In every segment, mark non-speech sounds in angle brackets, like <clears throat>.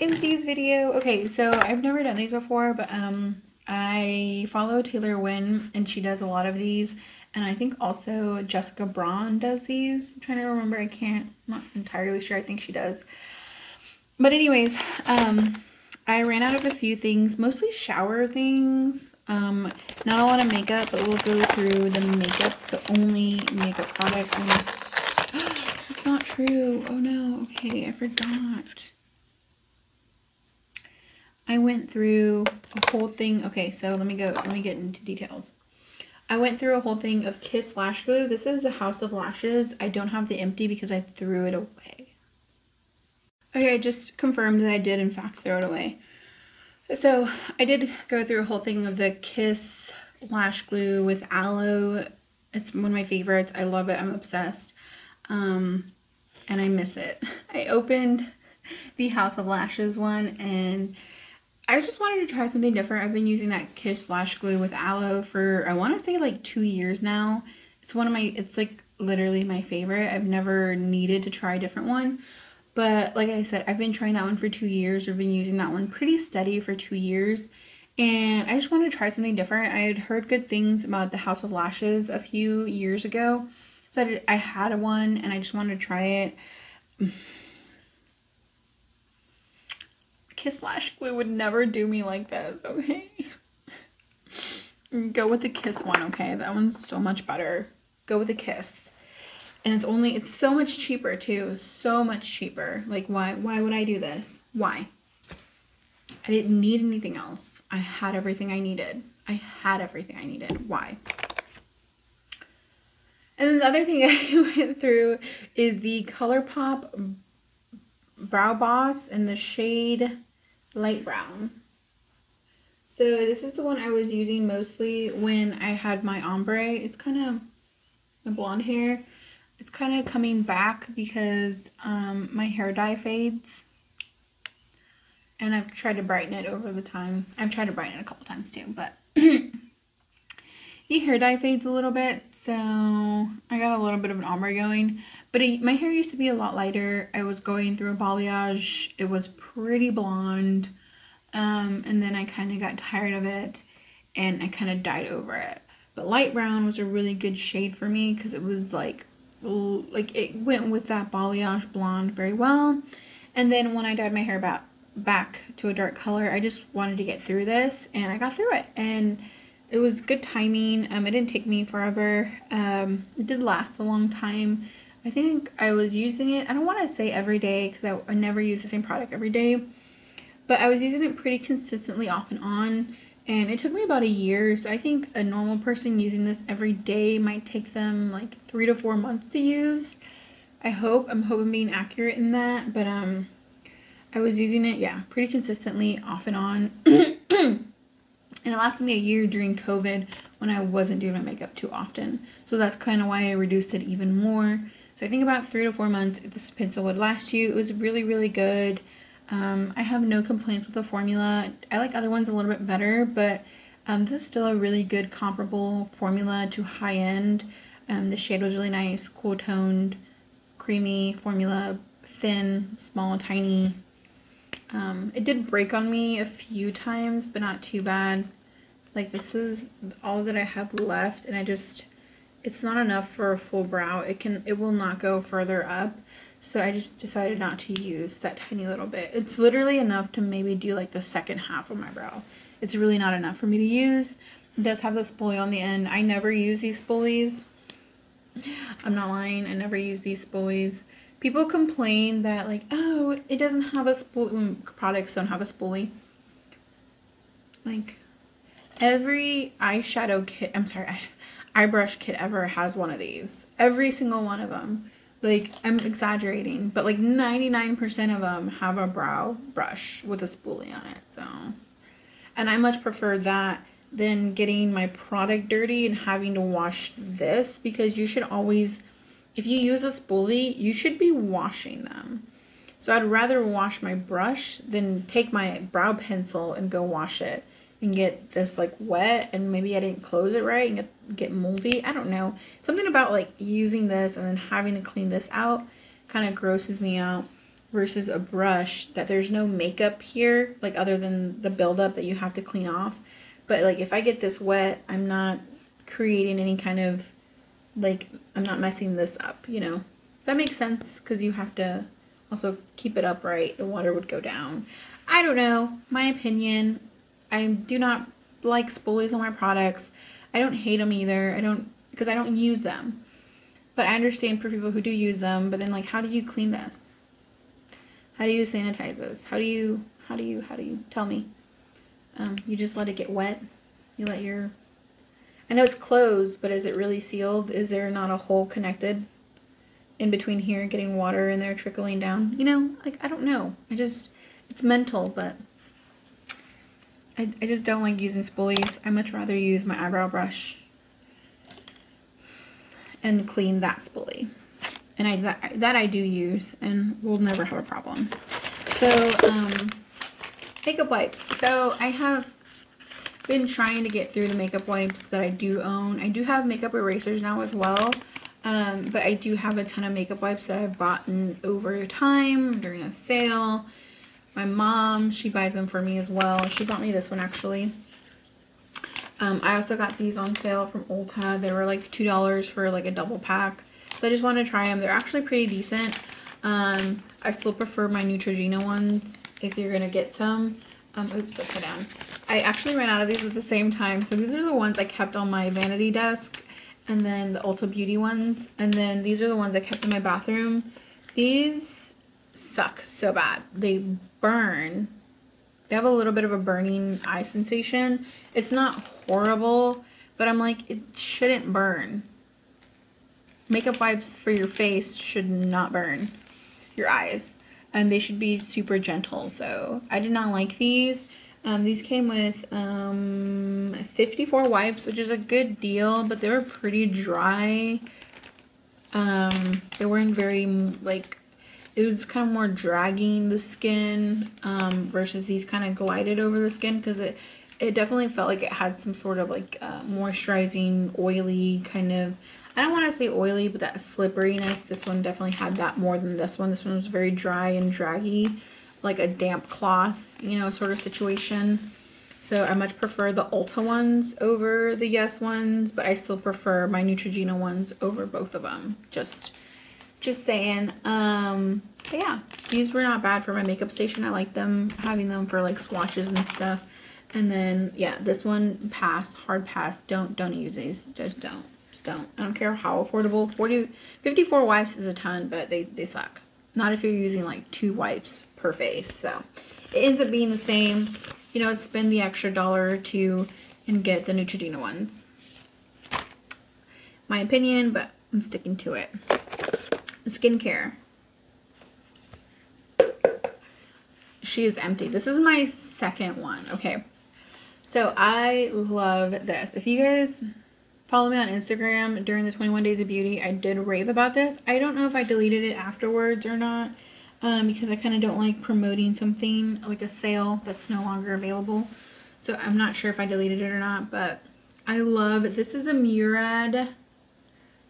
empties video. Okay, so I've never done these before, but um, I follow Taylor Wynn and she does a lot of these. And I think also Jessica Braun does these. I'm trying to remember. I can't. I'm not entirely sure. I think she does. But anyways, um, I ran out of a few things, mostly shower things. Um, not a lot of makeup, but we'll go through the makeup, the only makeup product. I'm That's <gasps> not true. Oh no. Okay, I forgot. I went through a whole thing. Okay, so let me go. Let me get into details. I went through a whole thing of Kiss Lash Glue. This is the House of Lashes. I don't have the empty because I threw it away. Okay, I just confirmed that I did in fact throw it away. So I did go through a whole thing of the Kiss Lash Glue with aloe. It's one of my favorites. I love it. I'm obsessed. Um, and I miss it. <laughs> I opened the House of Lashes one and I just wanted to try something different. I've been using that Kiss Lash Glue with aloe for, I want to say like two years now. It's one of my, it's like literally my favorite. I've never needed to try a different one. But like I said, I've been trying that one for two years. I've been using that one pretty steady for two years. And I just wanted to try something different. I had heard good things about the House of Lashes a few years ago. So I, did, I had one and I just wanted to try it. Kiss Lash Glue would never do me like this, okay? Go with the Kiss one, okay? That one's so much better. Go with the Kiss. And it's only it's so much cheaper too. So much cheaper. Like why why would i do this? Why? I didn't need anything else. I had everything i needed. I had everything i needed. Why? And then the other thing <laughs> i went through is the ColourPop brow boss in the shade light brown so this is the one i was using mostly when i had my ombre it's kind of my blonde hair it's kind of coming back because um, my hair dye fades. And I've tried to brighten it over the time. I've tried to brighten it a couple times too, but <clears throat> the hair dye fades a little bit. So I got a little bit of an ombre going. But it, my hair used to be a lot lighter. I was going through a balayage. It was pretty blonde. Um, and then I kind of got tired of it and I kind of dyed over it. But light brown was a really good shade for me because it was like like it went with that balayage blonde very well. And then when I dyed my hair back back to a dark color, I just wanted to get through this and I got through it. And it was good timing. Um, it didn't take me forever. Um, it did last a long time. I think I was using it, I don't want to say every day because I, I never use the same product every day, but I was using it pretty consistently off and on and it took me about a year so i think a normal person using this every day might take them like three to four months to use. I hope i'm hoping being accurate in that but um i was using it yeah pretty consistently off and on. <clears throat> And it lasted me a year during covid when i wasn't doing my makeup too often so that's kind of why i reduced it even more so i think about three to four months this pencil would last you it was really really good um, I have no complaints with the formula. I like other ones a little bit better, but um, this is still a really good comparable formula to high end. Um, the shade was really nice, cool toned, creamy formula, thin, small, tiny. Um, it did break on me a few times, but not too bad. Like this is all that I have left, and I just, it's not enough for a full brow. It can, it will not go further up. So I just decided not to use that tiny little bit. It's literally enough to maybe do like the second half of my brow. It's really not enough for me to use. It does have the spoolie on the end. I never use these spoolies. I'm not lying. I never use these spoolies. People complain that like, oh, it doesn't have a spoolie. Products don't have a spoolie. Like, every eyeshadow kit, I'm sorry, <laughs> brush kit ever has one of these. Every single one of them like I'm exaggerating, but like 99% of them have a brow brush with a spoolie on it. So, and I much prefer that than getting my product dirty and having to wash this because you should always, if you use a spoolie, you should be washing them. So I'd rather wash my brush than take my brow pencil and go wash it and get this like wet and maybe I didn't close it right and get, get moldy. I don't know. Something about like using this and then having to clean this out kind of grosses me out. versus a brush that there's no makeup here, like other than the buildup that you have to clean off. But like if I get this wet, I'm not creating any kind of like I'm not messing this up, you know. That makes sense because you have to also keep it upright. The water would go down. I don't know. My opinion. I do not like spoolies on my products. I don't hate them either. I don't because I don't use them. But I understand for people who do use them. But then like, how do you clean this? How do you sanitize this? How do you? How do you? How do you? Tell me. Um, you just let it get wet. You let your. I know it's closed, but is it really sealed? Is there not a hole connected? in between here getting water in there trickling down. You know, like, I don't know. I just, it's mental, but I, I just don't like using spoolies. I much rather use my eyebrow brush and clean that spoolie. And I that, that I do use and we'll never have a problem. So, um, makeup wipes. So I have been trying to get through the makeup wipes that I do own. I do have makeup erasers now as well. Um, but I do have a ton of makeup wipes that I've bought over time during a sale. My mom, she buys them for me as well. She bought me this one actually. Um, I also got these on sale from Ulta. They were like $2 for like a double pack. So I just want to try them. They're actually pretty decent. Um, I still prefer my Neutrogena ones if you're going to get some. Um, oops, upside down. I actually ran out of these at the same time. So these are the ones I kept on my vanity desk and then the Ulta Beauty ones, and then these are the ones I kept in my bathroom. These suck so bad. They burn. They have a little bit of a burning eye sensation. It's not horrible, but I'm like, it shouldn't burn. Makeup wipes for your face should not burn your eyes. And they should be super gentle. So I did not like these. Um, these came with um, 54 wipes, which is a good deal, but they were pretty dry. Um, they weren't very, like, it was kind of more dragging the skin um, versus these kind of glided over the skin because it, it definitely felt like it had some sort of, like, uh, moisturizing, oily kind of, I don't want to say oily, but that slipperiness. This one definitely had that more than this one. This one was very dry and draggy like a damp cloth, you know, sort of situation. So I much prefer the Ulta ones over the Yes ones, but I still prefer my Neutrogena ones over both of them. Just, just saying. Um, but yeah, these were not bad for my makeup station. I like them, having them for like swatches and stuff. And then, yeah, this one, pass, hard pass. Don't, don't use these. Just don't. Don't. I don't care how affordable. 40, 54 wipes is a ton, but they, they suck. Not if you're using like two wipes per face. So it ends up being the same. You know, spend the extra dollar or two and get the Neutrogena ones. My opinion, but I'm sticking to it. Skincare. She is empty. This is my second one. Okay. So I love this. If you guys follow me on Instagram during the 21 Days of Beauty, I did rave about this. I don't know if I deleted it afterwards or not um, because I kind of don't like promoting something like a sale that's no longer available. So I'm not sure if I deleted it or not, but I love. This is a Murad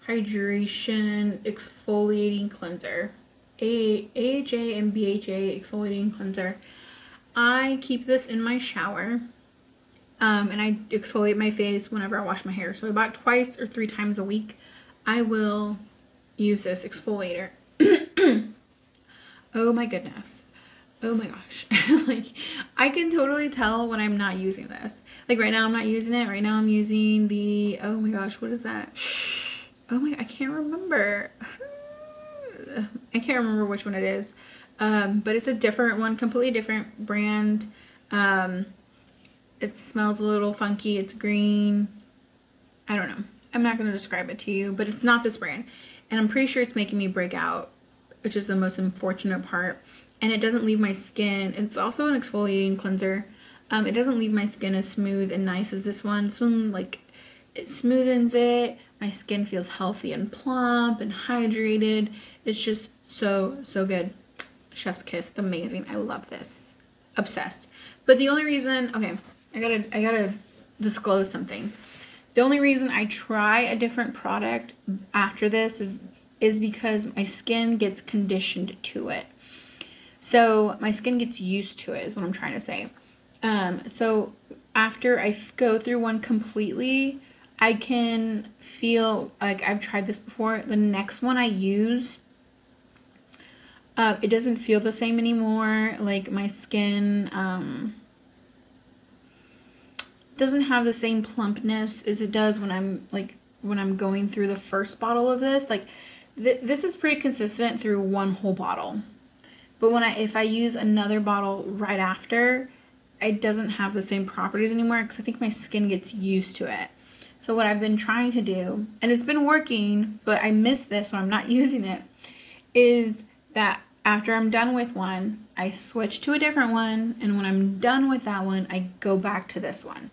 Hydration Exfoliating Cleanser. A AHA and BHA Exfoliating Cleanser. I keep this in my shower. Um, and I exfoliate my face whenever I wash my hair. So about twice or three times a week, I will use this exfoliator. <clears throat> Oh my goodness. Oh my gosh. <laughs> like I can totally tell when I'm not using this. Like right now I'm not using it. Right now I'm using the oh my gosh, what is that? Oh my I can't remember. <laughs> I can't remember which one it is. Um, but it's a different one, completely different brand. Um, it smells a little funky. It's green. I don't know. I'm not going to describe it to you, but it's not this brand. And I'm pretty sure it's making me break out which is the most unfortunate part. And it doesn't leave my skin. It's also an exfoliating cleanser. Um, it doesn't leave my skin as smooth and nice as this one. This one, like, it smoothens it. My skin feels healthy and plump and hydrated. It's just so, so good. Chef's kiss. Amazing. I love this. Obsessed. But the only reason, okay, I gotta, I gotta disclose something. The only reason I try a different product after this is is because my skin gets conditioned to it. So my skin gets used to it, is what I'm trying to say. Um, so after I go through one completely, I can feel like I've tried this before. The next one I use, uh, it doesn't feel the same anymore. Like my skin um, doesn't have the same plumpness as it does when I'm like when I'm going through the first bottle of this. Like th- this is pretty consistent through one whole bottle. But when I if I use another bottle right after, it doesn't have the same properties anymore because I think my skin gets used to it. So what I've been trying to do, and it's been working, but I miss this when I'm not <laughs> using it, is that after I'm done with one, I switch to a different one, and when I'm done with that one, I go back to this one.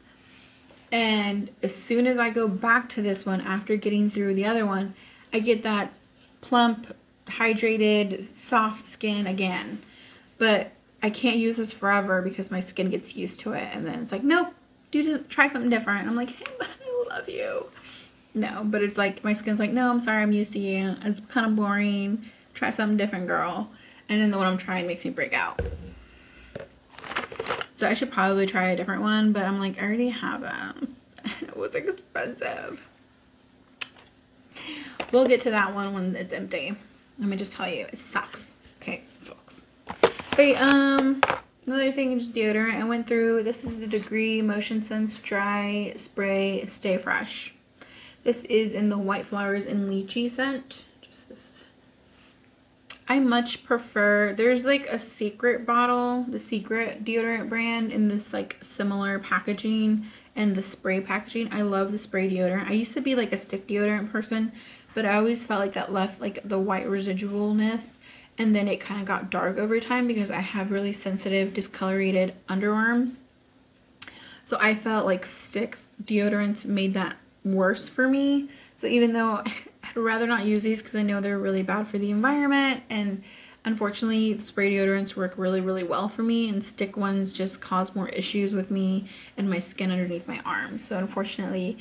And as soon as I go back to this one after getting through the other one, I get that plump hydrated, soft skin again. But I can't use this forever because my skin gets used to it. And then it's like, nope, do try something different. I'm like, hey, love you. No, but it's like my skin's like, no, I'm sorry, I'm used to you. It's kind of boring. Try something different, girl. And then the one I'm trying makes me break out. So I should probably try a different one, but I'm like, I already have them. <laughs> it was expensive. We'll get to that one when it's empty. Let me just tell you, it sucks. Okay, it sucks. Wait, um, another thing is deodorant. I went through, this is the Degree Motion Sense Dry Spray Stay Fresh. This is in the White Flowers and Lychee scent. Just this. I much prefer, there's like a secret bottle, the secret deodorant brand in this like similar packaging and the spray packaging. I love the spray deodorant. I used to be like a stick deodorant person, but I always felt like that left like the white residualness and then it kind of got dark over time because I have really sensitive discolorated underarms. So I felt like stick deodorants made that worse for me. So even though <laughs> I'd rather not use these because I know they're really bad for the environment and unfortunately spray deodorants work really really well for me and stick ones just cause more issues with me and my skin underneath my arms. So unfortunately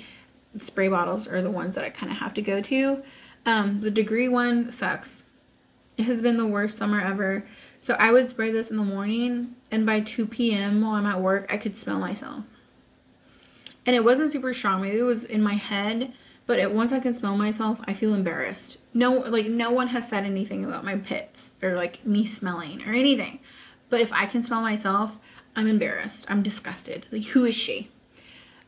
spray bottles are the ones that I kind of have to go to. Um, the degree one sucks. It has been the worst summer ever. So I would spray this in the morning, and by 2 p.m. while I'm at work, I could smell myself. And it wasn't super strong. Maybe it was in my head, but it, once I can smell myself, I feel embarrassed. No, like no one has said anything about my pits or like me smelling or anything. But if I can smell myself, I'm embarrassed. I'm disgusted. Like who is she?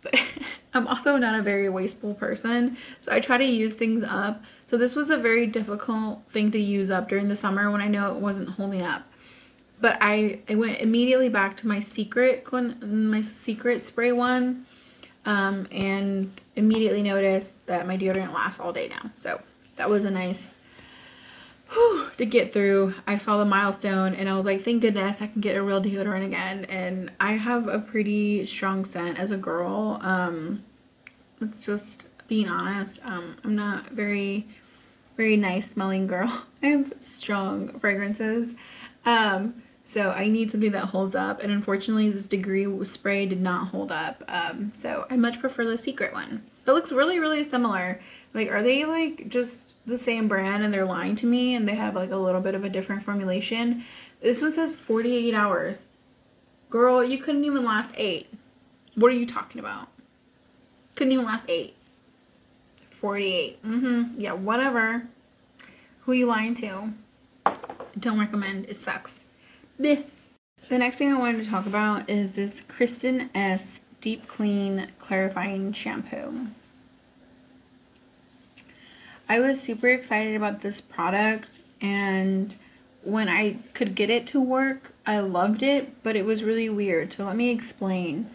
But <laughs> I'm also not a very wasteful person, so I try to use things up. So this was a very difficult thing to use up during the summer when I know it wasn't holding up. But I, I went immediately back to my secret my secret spray one um, and immediately noticed that my deodorant lasts all day now. So that was a nice whew, to get through. I saw the milestone and I was like, thank goodness I can get a real deodorant again. And I have a pretty strong scent as a girl. Um, it's just being honest. Um, I'm not very, very nice smelling girl. <laughs> I have strong fragrances. Um, so I need something that holds up. And unfortunately, this degree spray did not hold up. Um, so I much prefer the secret one. That looks really, really similar. Like, are they like just the same brand and they're lying to me and they have like a little bit of a different formulation. This one says 48 hours. Girl, you couldn't even last eight. What are you talking about? Couldn't even last eight. 48. Mm-hmm. Yeah, whatever. Who you lying to? Don't recommend. It sucks. The next thing I wanted to talk about is this Kristin Ess. Deep Clean Clarifying Shampoo. I was super excited about this product and when I could get it to work, I loved it, but it was really weird. So let me explain.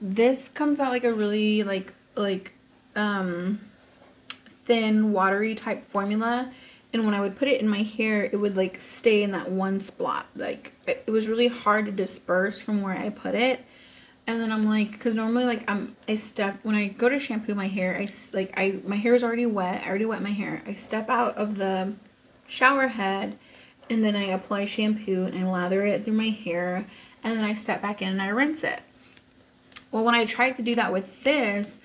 This comes out like a really like like um thin watery type formula and when I would put it in my hair, it would like stay in that one spot. Like it, it was really hard to disperse from where I put it and then I'm like, because normally like I'm I step when I go to shampoo my hair, I like I my hair is already wet. I already wet my hair. I step out of the shower head, and then I apply shampoo and I lather it through my hair, and then I step back in and I rinse it. Well, when I tried to do that with this,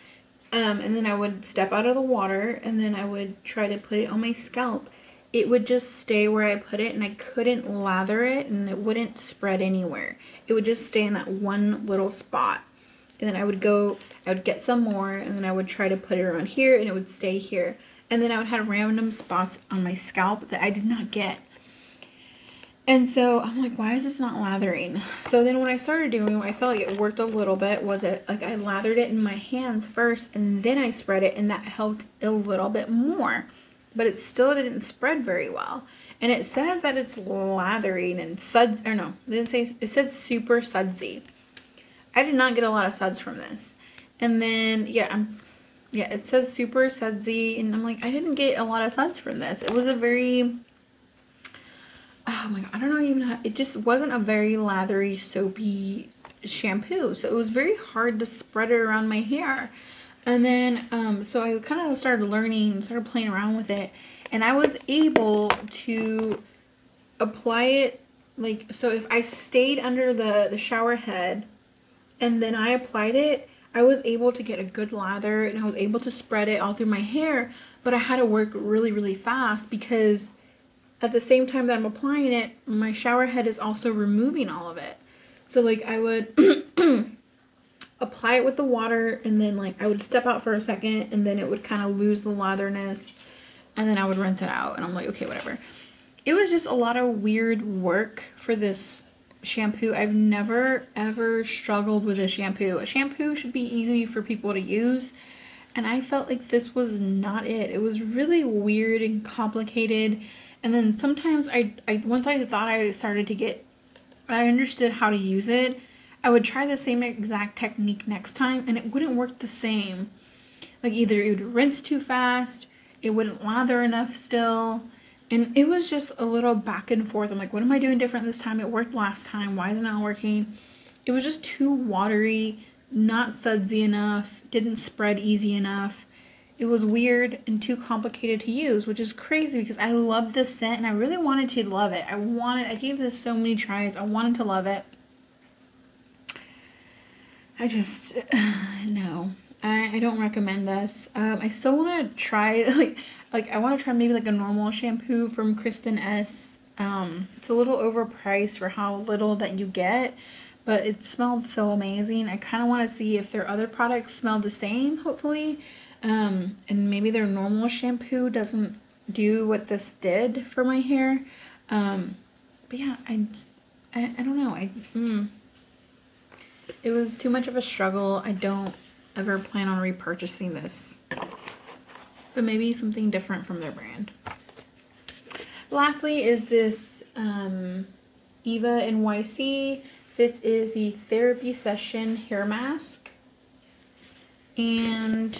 um, and then I would step out of the water, and then I would try to put it on my scalp, it would just stay where I put it and I couldn't lather it and it wouldn't spread anywhere. It would just stay in that one little spot. And then I would go, I would get some more and then I would try to put it around here and it would stay here. And then I would have random spots on my scalp that I did not get. And so I'm like, why is this not lathering? So then when I started doing I felt like it worked a little bit was it like I lathered it in my hands first and then I spread it and that helped a little bit more but it still didn't spread very well. And it says that it's lathering and suds, or no, it didn't say, it said super sudsy. I did not get a lot of suds from this. And then, yeah, yeah, it says super sudsy, and I'm like, I didn't get a lot of suds from this. It was a very, oh my god, I don't know even how, it just wasn't a very lathery, soapy shampoo. So it was very hard to spread it around my hair. And then, um, so I kind of started learning, started playing around with it, and I was able to apply it, like, so if I stayed under the, the shower head, and then I applied it, I was able to get a good lather, and I was able to spread it all through my hair, but I had to work really, really fast, because at the same time that I'm applying it, my shower head is also removing all of it. So, like, I would... <clears throat> apply it with the water and then like I would step out for a second and then it would kind of lose the latherness and then I would rinse it out and I'm like okay whatever. It was just a lot of weird work for this shampoo. I've never ever struggled with a shampoo. A shampoo should be easy for people to use and I felt like this was not it. It was really weird and complicated and then sometimes I, I once I thought I started to get I understood how to use it I would try the same exact technique next time and it wouldn't work the same. Like either it would rinse too fast, it wouldn't lather enough still, and it was just a little back and forth. I'm like, what am I doing different this time? It worked last time. Why is it not working? It was just too watery, not sudsy enough, didn't spread easy enough. It was weird and too complicated to use, which is crazy because I love this scent and I really wanted to love it. I wanted, I gave this so many tries. I wanted to love it. I just, <sighs> no. I, I don't recommend this. Um, I still want to try, <laughs> like, like I want to try maybe like a normal shampoo from Kristin Ess. Um, it's a little overpriced for how little that you get, but it smelled so amazing. I kind of want to see if their other products smell the same, hopefully. Um, and maybe their normal shampoo doesn't do what this did for my hair. Um, but yeah, I, just, I, I don't know. I, mm, it was too much of a struggle. I don't ever plan on repurchasing this. But maybe something different from their brand. Lastly is this um, Eva NYC. This is the Therapy Session Hair Mask. And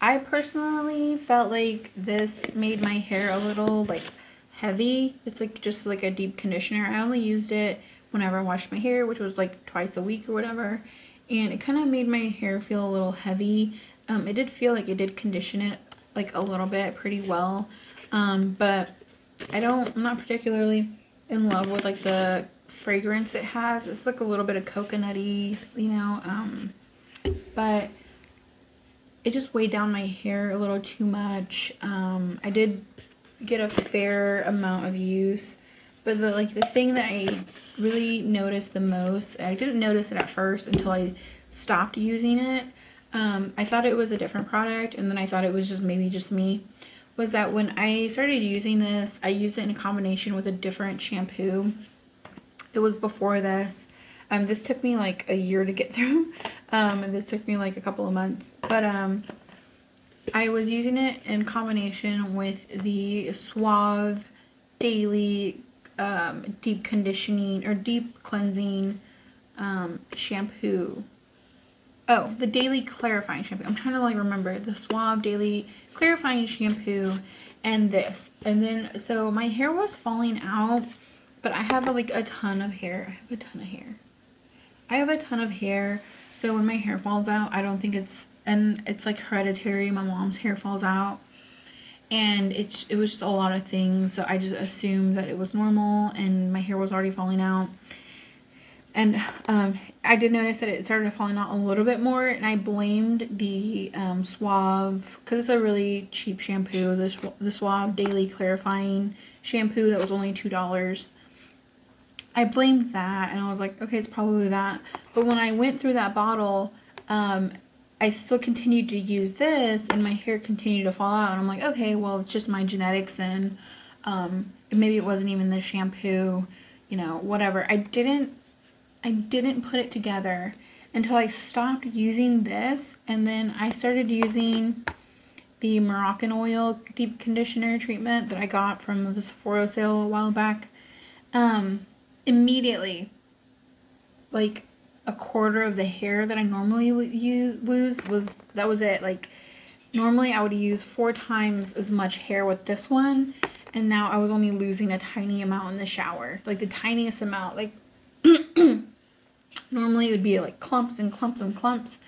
I personally felt like this made my hair a little like heavy. It's like just like a deep conditioner. I only used it whenever I washed my hair, which was like twice a week or whatever. And it kind of made my hair feel a little heavy. Um, it did feel like it did condition it like a little bit pretty well. Um, but I don't, I'm not particularly in love with like the fragrance it has. It's like a little bit of coconutty, you know, um, but it just weighed down my hair a little too much. Um, I did get a fair amount of use but the like the thing that I really noticed the most, I didn't notice it at first until I stopped using it. Um, I thought it was a different product, and then I thought it was just maybe just me. Was that when I started using this, I used it in combination with a different shampoo. It was before this. Um, this took me like a year to get <laughs> through, um, and this took me like a couple of months. But um, I was using it in combination with the Suave Daily um, deep conditioning or deep cleansing um, shampoo. Oh, the daily clarifying shampoo. I'm trying to like remember the Suave daily clarifying shampoo and this. And then so my hair was falling out, but I have like a ton of hair. I have a ton of hair. I have a ton of hair. So when my hair falls out, I don't think it's and it's like hereditary. My mom's hair falls out and it's it was just a lot of things so i just assumed that it was normal and my hair was already falling out And um, I did notice that it started falling out a little bit more, and I blamed the um, Suave because it's a really cheap shampoo. The the Suave Daily Clarifying shampoo that was only two dollars. I blamed that, and I was like, okay, it's probably that. But when I went through that bottle, um, I still continued to use this, and my hair continued to fall out. And I'm like, okay, well, it's just my genetics, and um, maybe it wasn't even the shampoo, you know, whatever. I didn't I didn't put it together until I stopped using this and then I started using the Moroccanoil deep conditioner treatment that I got from the Sephora sale a while back. Um, immediately, like a quarter of the hair that I normally use lose was that was it. Like normally I would use four times as much hair with this one, and now I was only losing a tiny amount in the shower, like the tiniest amount, like <clears throat> Normally it would be like clumps and clumps and clumps.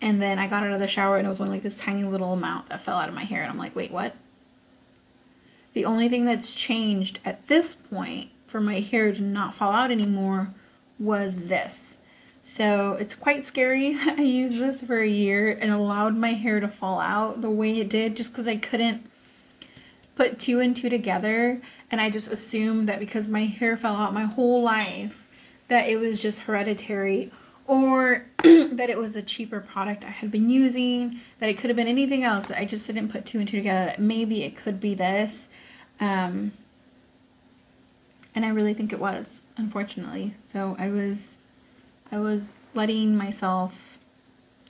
And then I got out of the shower and it was only like this tiny little amount that fell out of my hair. And I'm like, wait, what? The only thing that's changed at this point for my hair to not fall out anymore was this. So it's quite scary. <laughs> I used this for a year and allowed my hair to fall out the way it did just because I couldn't put two and two together. And I just assumed that because my hair fell out my whole life, that it was just hereditary or <clears throat> that it was a cheaper product I had been using, that it could have been anything else that I just didn't put two and two together. Maybe it could be this. Um, and I really think it was, unfortunately. So I was, I was letting myself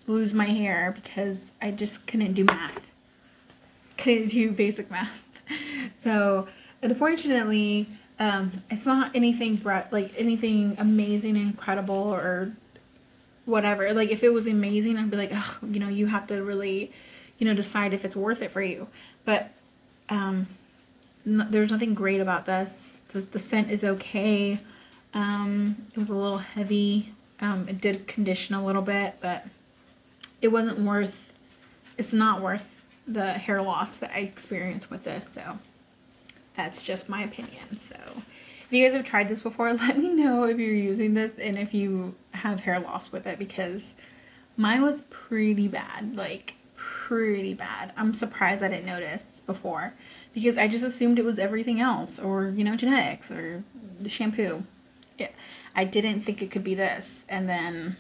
lose my hair because I just couldn't do math. Couldn't do basic math. <laughs> So unfortunately, um, it's not anything like anything amazing, incredible, or whatever. Like if it was amazing, I'd be like, you know, you have to really, you know, decide if it's worth it for you. But um, there's nothing great about this. The, the scent is okay. Um, it was a little heavy. Um, it did condition a little bit, but it wasn't worth. It's not worth the hair loss that I experienced with this. So. That's just my opinion. So if you guys have tried this before, <laughs> let me know if you're using this and if you have hair loss with it because mine was pretty bad. Like pretty bad. I'm surprised I didn't notice before because I just assumed it was everything else or, you know, genetics or the shampoo. Yeah. I didn't think it could be this. And then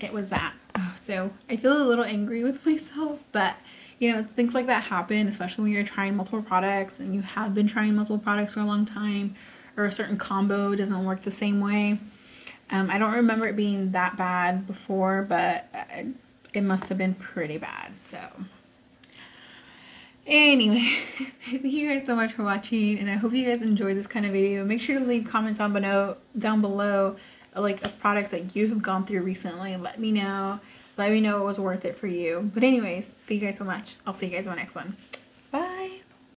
it was that. So I feel a little angry <laughs> with myself, but you know, things like that happen, especially when you're trying multiple products and you have been trying multiple products for a long time, or a certain combo doesn't work the same way. Um, I don't remember it being that bad before, but uh, it must have been pretty bad. So, anyway, <laughs> thank you guys so much for watching, and I hope you guys enjoyed this kind of video. Make sure to leave comments down below, down below, like of products that you have gone through recently. Let me know. Let me know it was worth it for you. But anyways, thank you guys so much. I'll see you guys in the next one.